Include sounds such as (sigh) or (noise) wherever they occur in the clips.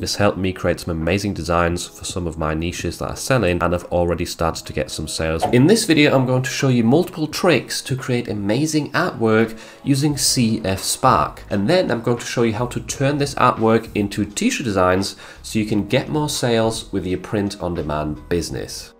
This helped me create some amazing designs for some of my niches that I sell in and I've already started to get some sales. In this video, I'm going to show you multiple tricks to create amazing artwork using CF Spark. And then I'm going to show you how to turn this artwork into t-shirt designs so you can get more sales with your print on demand business.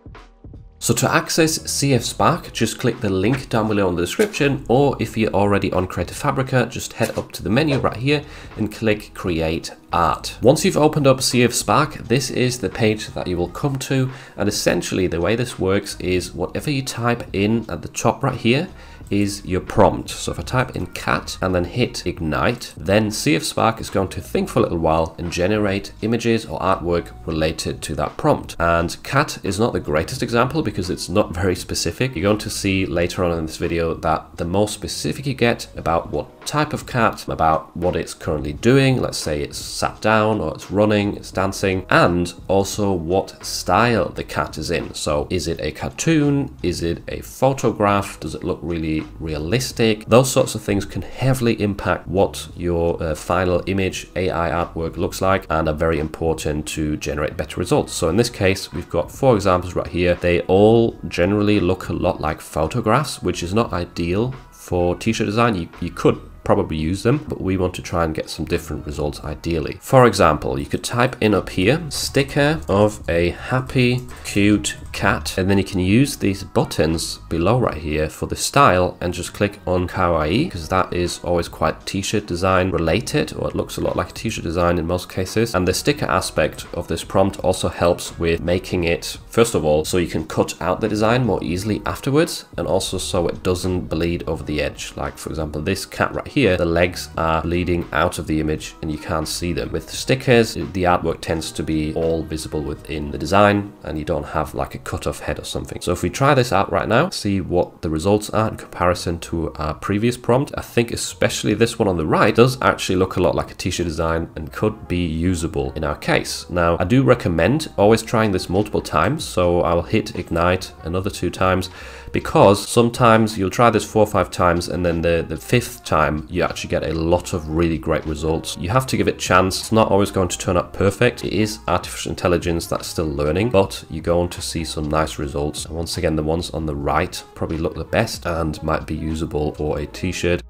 So to access CF Spark, just click the link down below in the description, or if you're already on Creative Fabrica, just head up to the menu right here and click Create Art. Once you've opened up CF Spark, this is the page that you will come to, and essentially the way this works is whatever you type in at the top right here, is your prompt. So if I type in cat and then hit ignite, then CF Spark is going to think for a little while and generate images or artwork related to that prompt. And cat is not the greatest example because it's not (laughs) very specific. You're going to see later on in this video that the more specific you get about what type of cat, about what it's currently doing, let's say it's sat down or it's running, it's dancing, and also what style the cat is in. So is it a cartoon? Is it a photograph? Does it look really realistic. Those sorts of things can heavily impact what your uh, final image AI artwork looks like and are very important to generate better results. So in this case, we've got four examples right here. They all generally look a lot like photographs, which is not ideal for t-shirt design. You, you could probably use them, but we want to try and get some different results ideally. For example, you could type in up here, sticker of a happy, cute cat, and then you can use these buttons below right here for the style and just click on kawaii because that is always quite t-shirt design related, or it looks a lot like a t-shirt design in most cases. And the sticker aspect of this prompt also helps with making it, first of all, so you can cut out the design more easily afterwards, and also so it doesn't bleed over the edge. Like for example, this cat right here, the legs are leading out of the image and you can't see them. With stickers, the artwork tends to be all visible within the design and you don't have like a cut off head or something. So if we try this out right now, see what the results are in comparison to our previous prompt, I think especially this one on the right does actually look a lot like a t-shirt design and could be usable in our case. Now, I do recommend always trying this multiple times. So I'll hit ignite another two times because sometimes you'll try this four or five times and then the, the fifth time you actually get a lot of really great results. You have to give it a chance. It's not always going to turn out perfect. It is artificial intelligence that's still learning, but you're going to see some nice results. And once again, the ones on the right probably look the best and might be usable for a t-shirt.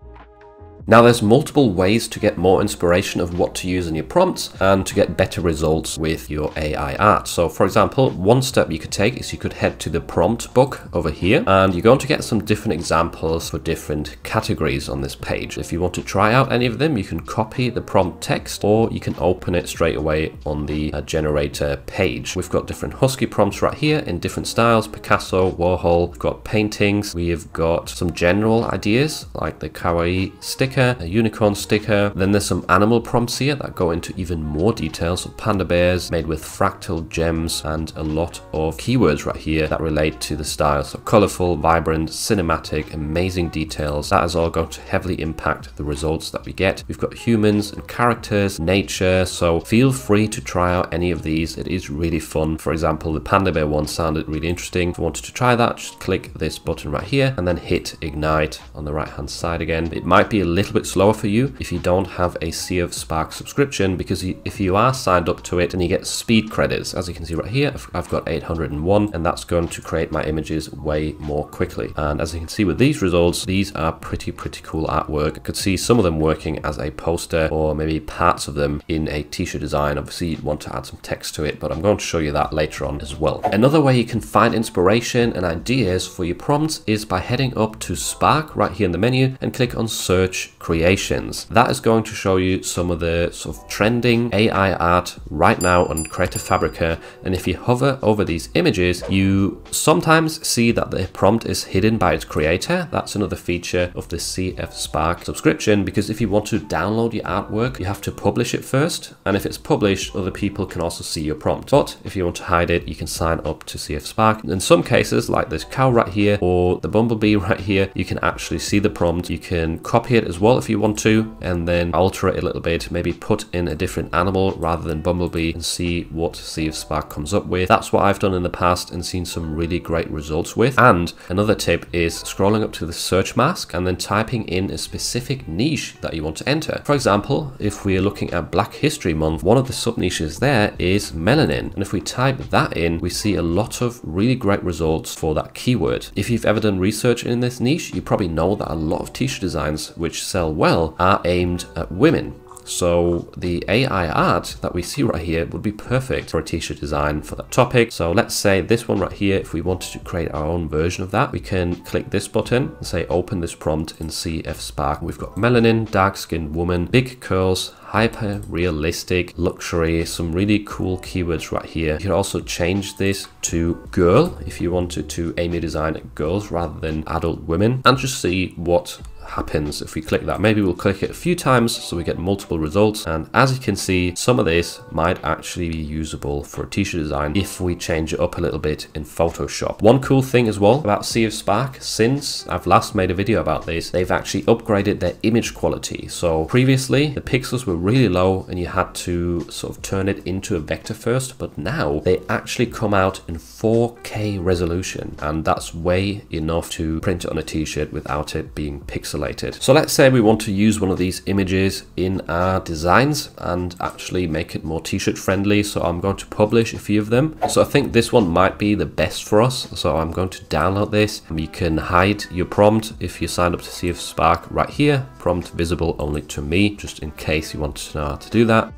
Now there's multiple ways to get more inspiration of what to use in your prompts and to get better results with your AI art. So for example, one step you could take is you could head to the prompt book over here and you're going to get some different examples for different categories on this page. If you want to try out any of them, you can copy the prompt text or you can open it straight away on the uh, generator page. We've got different Husky prompts right here in different styles, Picasso, Warhol, we've got paintings, we've got some general ideas like the kawaii sticker sticker, a unicorn sticker. Then there's some animal prompts here that go into even more details. So panda bears made with fractal gems and a lot of keywords right here that relate to the style. So colorful, vibrant, cinematic, amazing details. That is all going to heavily impact the results that we get. We've got humans and characters, nature. So feel free to try out any of these. It is really fun. For example, the panda bear one sounded really interesting. If you wanted to try that, just click this button right here and then hit ignite on the right hand side again. It might be a little little bit slower for you if you don't have a CF Spark subscription because if you are signed up to it and you get speed credits, as you can see right here, I've got 801 and that's going to create my images way more quickly. And as you can see with these results, these are pretty, pretty cool artwork. I could see some of them working as a poster or maybe parts of them in a t-shirt design. Obviously you'd want to add some text to it, but I'm going to show you that later on as well. Another way you can find inspiration and ideas for your prompts is by heading up to Spark right here in the menu and click on search creations. That is going to show you some of the sort of trending AI art right now on Creative Fabrica. And if you hover over these images, you sometimes see that the prompt is hidden by its creator. That's another feature of the CF Spark subscription, because if you want to download your artwork, you have to publish it first. And if it's published, other people can also see your prompt. But if you want to hide it, you can sign up to CF Spark. In some cases, like this cow right here or the bumblebee (laughs) right here, you can actually see the prompt. You can copy it as well well if you want to, and then alter it a little bit, maybe put in a different animal rather than Bumblebee and see what CF Spark comes up with. That's what I've done in the past and seen some really great results with. And another tip is scrolling up to the search mask and then typing in a specific niche that you want to enter. For example, if we're looking at Black History Month, one of the sub niches there is melanin. And if we type that in, we see a lot of really great results for that keyword. If you've ever done research in this niche, you probably know that a lot of t-shirt designs which sell well are aimed at women. So the AI art that we see right here would be perfect for a t-shirt design for that topic. So let's say this one right here, if we wanted to create our own version of that, we can click this button and say open this prompt in CF Spark. We've got melanin, dark skinned woman, big curls, hyper realistic luxury some really cool keywords right here you can also change this to girl if you wanted to aim your design at girls rather than adult women and just see what happens if we click that. Maybe we'll click it a few times so we get multiple results. And as you can see, some of this might actually be usable for a t-shirt design if we change it up a little bit in Photoshop. One cool thing as well about CF Spark, since I've last made a video about this, they've actually upgraded their image quality. So previously the pixels were really low and you had to sort of turn it into a vector first, but now they actually come out in 4K resolution and that's way enough to print it on a t-shirt without it being pixelated isolated. So let's say we want to use one of these images in our designs and actually make it more t-shirt friendly. So I'm going to publish a few of them. So I think this one might be the best for us. So I'm going to download this. You can hide your prompt if you signed up to CF Spark right here. Prompt visible only to me, just in case you want to know how to do that.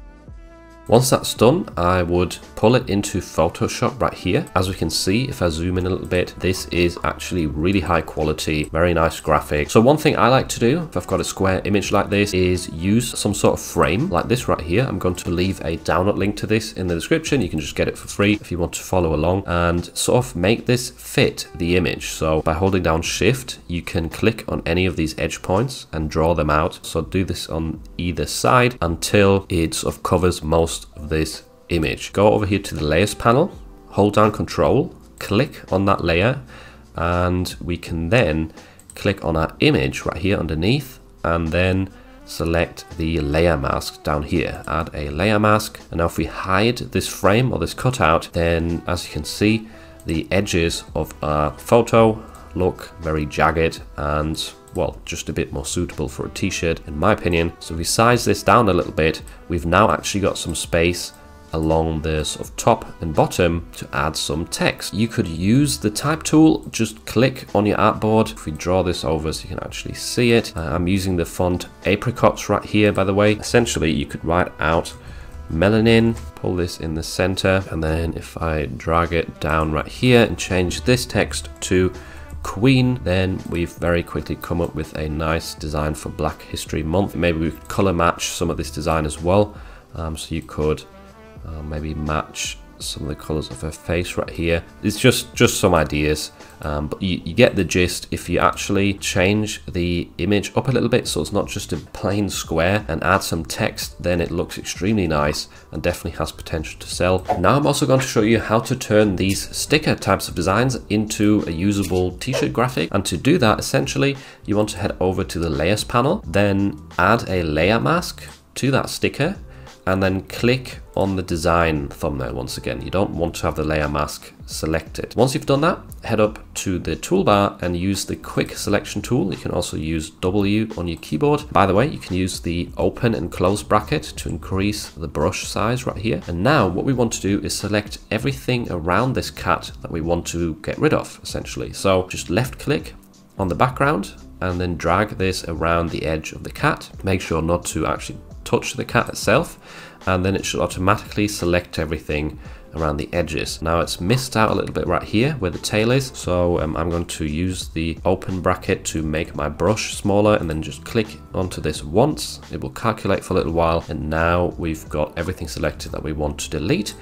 Once that's done, I would pull it into Photoshop right here. As we can see, if I zoom in a little bit, this is actually really high quality, very nice graphic. So one thing I like to do, if I've got a square image like this, is use some sort of frame like this right here. I'm going to leave a download link to this in the description. You can just get it for free if you want to follow along and sort of make this fit the image. So by holding down shift, you can click on any of these edge points and draw them out. So do this on either side until it sort of covers most of this image. Go over here to the layers panel, hold down control, click on that layer, and we can then click on our image right here underneath, and then select the layer mask down here. Add a layer mask, and now if we hide this frame or this cutout, then as you can see, the edges of our photo look very jagged and well, just a bit more suitable for a t-shirt in my opinion. So we size this down a little bit, we've now actually got some space along the sort of top and bottom to add some text. You could use the type tool, just click on your artboard. If we draw this over so you can actually see it, uh, I'm using the font apricots right here by the way. Essentially you could write out melanin, pull this in the center, and then if I drag it down right here and change this text to Queen, then we've very quickly come up with a nice design for Black History Month. Maybe we could color match some of this design as well. Um, so you could uh, maybe match some of the colors of her face right here. It's just, just some ideas, um, but you, you, get the gist if you actually change the image up a little bit so it's not just a plain square and add some text, then it looks extremely nice and definitely has potential to sell. Now I'm also going to show you how to turn these sticker types of designs into a usable t-shirt graphic. And to do that, essentially, you want to head over to the layers panel, then add a layer mask to that sticker and then click on the design thumbnail once again. You don't want to have the layer mask selected. Once you've done that, head up to the toolbar and use the quick selection tool. You can also use W on your keyboard. By the way, you can use the open and close bracket to increase the brush size right here. And now what we want to do is select everything around this cat that we want to get rid of essentially. So just left click on the background and then drag this around the edge of the cat. Make sure not to actually touch the cat itself and then it should automatically select everything around the edges. Now it's missed out a little bit right here where the tail is so um, I'm going to use the open bracket to make my brush smaller and then just click onto this once. It will calculate for a little while and now we've got everything selected that we want to delete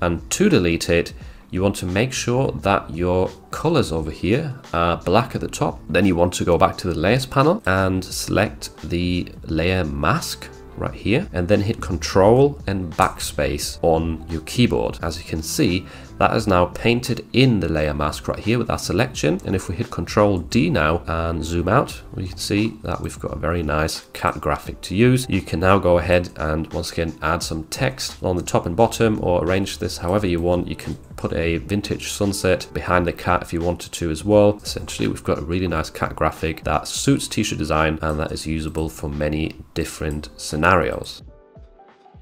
and to delete it you want to make sure that your colors over here are black at the top. Then you want to go back to the layers panel and select the layer mask right here and then hit control and backspace on your keyboard. As you can see, that is now painted in the layer mask right here with our selection. And if we hit Control D now and zoom out, we can see that we've got a very nice cat graphic to use. You can now go ahead and once again add some text on the top and bottom or arrange this however you want. You can put a vintage sunset behind the cat if you wanted to as well. Essentially, we've got a really nice cat graphic that suits t-shirt design and that is usable for many different scenarios.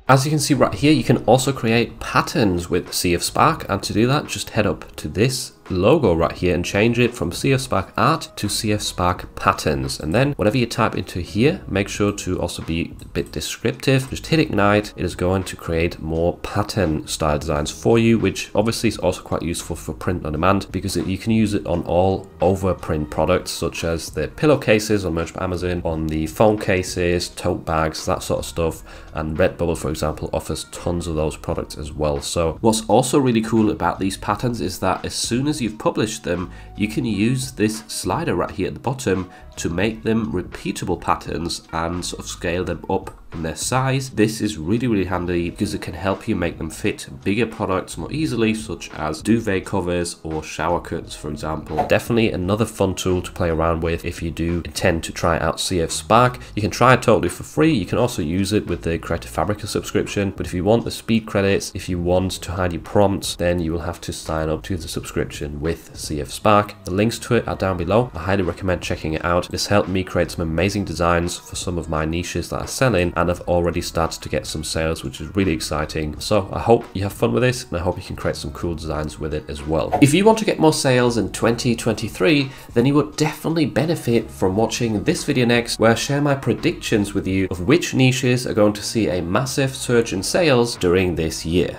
As you can see right here, you can also create patterns with CF Spark. And to do that, just head up to this logo right here and change it from CF Spark Art to CF Spark Patterns. And then whatever you type into here, make sure to also be a bit descriptive. Just hit ignite. It is going to create more pattern style designs for you, which obviously is also quite useful for print on demand because you can use it on all over print products such as the pillowcases on Merch by Amazon, on the phone cases, tote bags, that sort of stuff. And Redbubble, for example, offers tons of those products as well. So what's also really cool about these patterns is that as soon as as you've published them, you can use this slider right here at the bottom to make them repeatable patterns and sort of scale them up in their size. This is really, really handy because it can help you make them fit bigger products more easily, such as duvet covers or shower curtains, for example. Definitely another fun tool to play around with if you do intend to try out CF Spark. You can try it totally for free. You can also use it with the Creative Fabrica subscription, but if you want the speed credits, if you want to hide your prompts, then you will have to sign up to the subscription with CF Spark. The links to it are down below. I highly recommend checking it out. This helped me create some amazing designs for some of my niches that I sell in and I've already started to get some sales which is really exciting. So I hope you have fun with this and I hope you can create some cool designs with it as well. If you want to get more sales in 2023 then you would definitely benefit from watching this video next where I share my predictions with you of which niches are going to see a massive surge in sales during this year.